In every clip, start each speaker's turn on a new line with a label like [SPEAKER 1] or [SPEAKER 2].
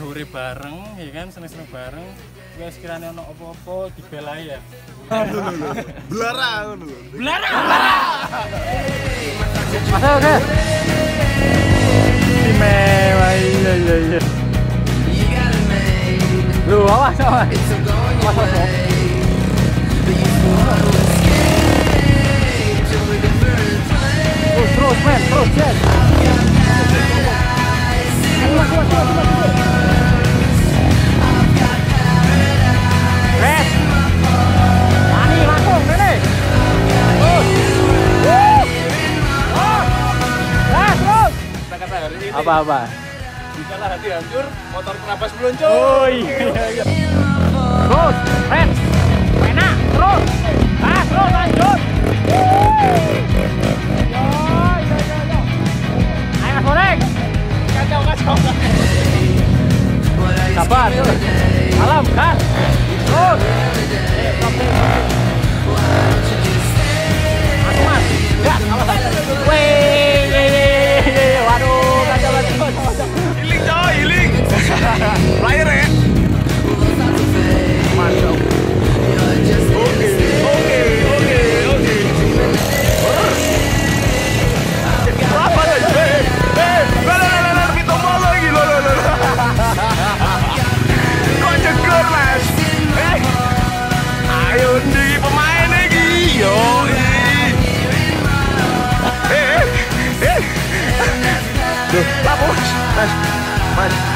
[SPEAKER 1] gawe bareng ya kan seneng-seneng bareng ya sekiranya ono apa-apa dibelai ya
[SPEAKER 2] Belara ngono lho.
[SPEAKER 1] belara
[SPEAKER 3] Masa oke. Istimewa iya iya iya. Lu awas awas. Awas awas.
[SPEAKER 1] Kata hari ini
[SPEAKER 3] Apa apa?
[SPEAKER 1] dikala hati hancur motor kerapas meluncur
[SPEAKER 3] Oh iya iya. Terus, red. Enak, terus. Ah, terus lanjut. Wuh.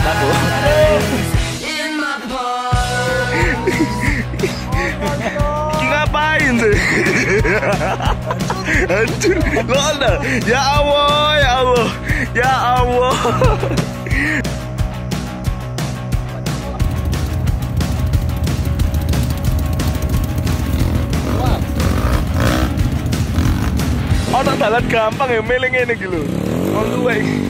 [SPEAKER 2] Bagus. Ngapain sih? Hancur. Lola. Ya Allah, ya Allah. Ya Allah. Oh, tak gampang ya, meling ini gitu. Oh, luwe.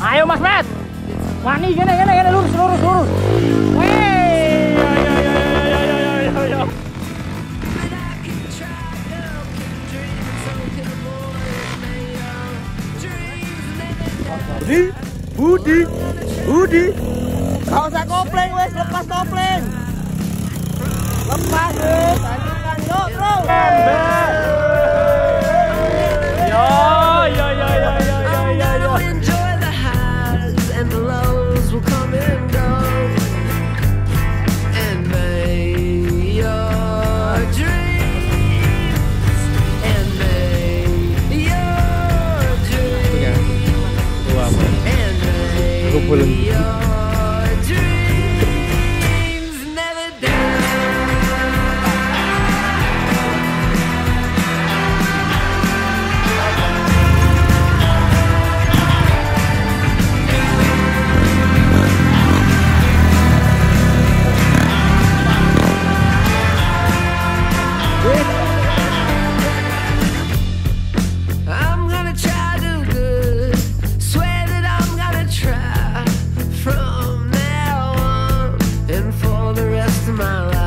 [SPEAKER 3] Ayo Mas Met. Wani gini gini gini lurus lurus lurus. Wey.
[SPEAKER 2] Budi, Budi, Budi.
[SPEAKER 4] Gak usah kopling wes, lepas kopling. Lepas eh, wes, kan, yuk, bro.
[SPEAKER 5] My life.